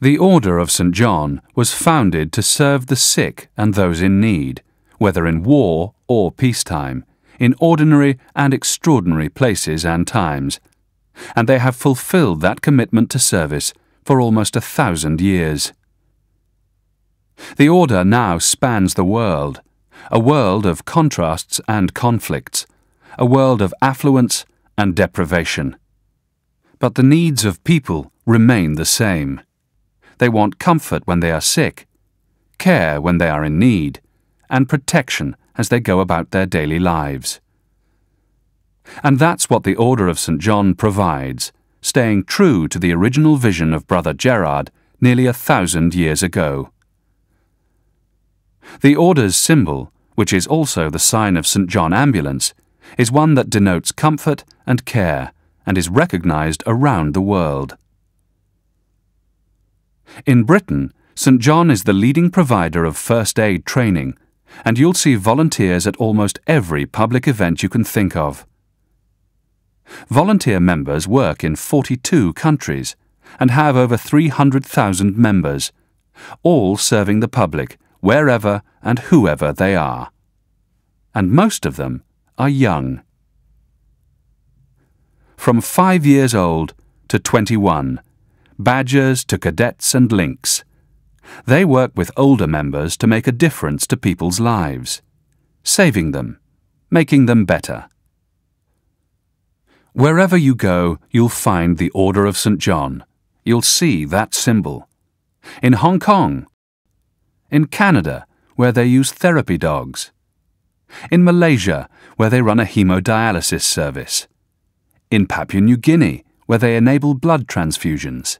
The Order of St. John was founded to serve the sick and those in need, whether in war or peacetime, in ordinary and extraordinary places and times, and they have fulfilled that commitment to service for almost a thousand years. The Order now spans the world, a world of contrasts and conflicts, a world of affluence and deprivation. But the needs of people remain the same. They want comfort when they are sick, care when they are in need, and protection as they go about their daily lives. And that's what the Order of St. John provides, staying true to the original vision of Brother Gerard nearly a thousand years ago. The Order's symbol, which is also the sign of St. John Ambulance, is one that denotes comfort and care and is recognized around the world. In Britain, St. John is the leading provider of first aid training, and you'll see volunteers at almost every public event you can think of. Volunteer members work in 42 countries and have over 300,000 members, all serving the public wherever and whoever they are. And most of them are young. From five years old to 21, badgers to cadets and links, they work with older members to make a difference to people's lives, saving them, making them better. Wherever you go, you'll find the Order of St. John. You'll see that symbol. In Hong Kong, in Canada, where they use therapy dogs, in Malaysia, where they run a hemodialysis service, in Papua New Guinea, where they enable blood transfusions,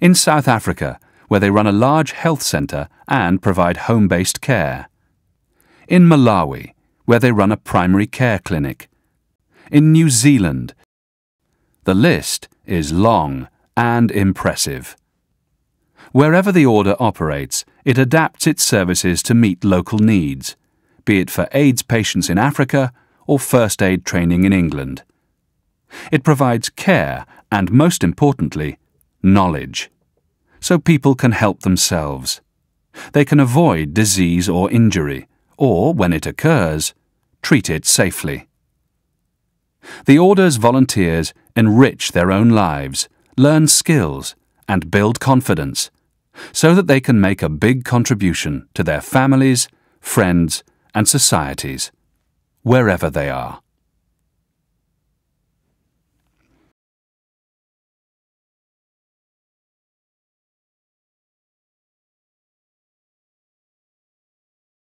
in South Africa, where they run a large health centre and provide home based care, in Malawi, where they run a primary care clinic, in New Zealand. The list is long and impressive. Wherever the Order operates, it adapts its services to meet local needs, be it for AIDS patients in Africa or first aid training in England. It provides care and, most importantly, knowledge, so people can help themselves. They can avoid disease or injury, or, when it occurs, treat it safely. The Order's volunteers enrich their own lives, learn skills, and build confidence, so that they can make a big contribution to their families, friends, and societies, wherever they are.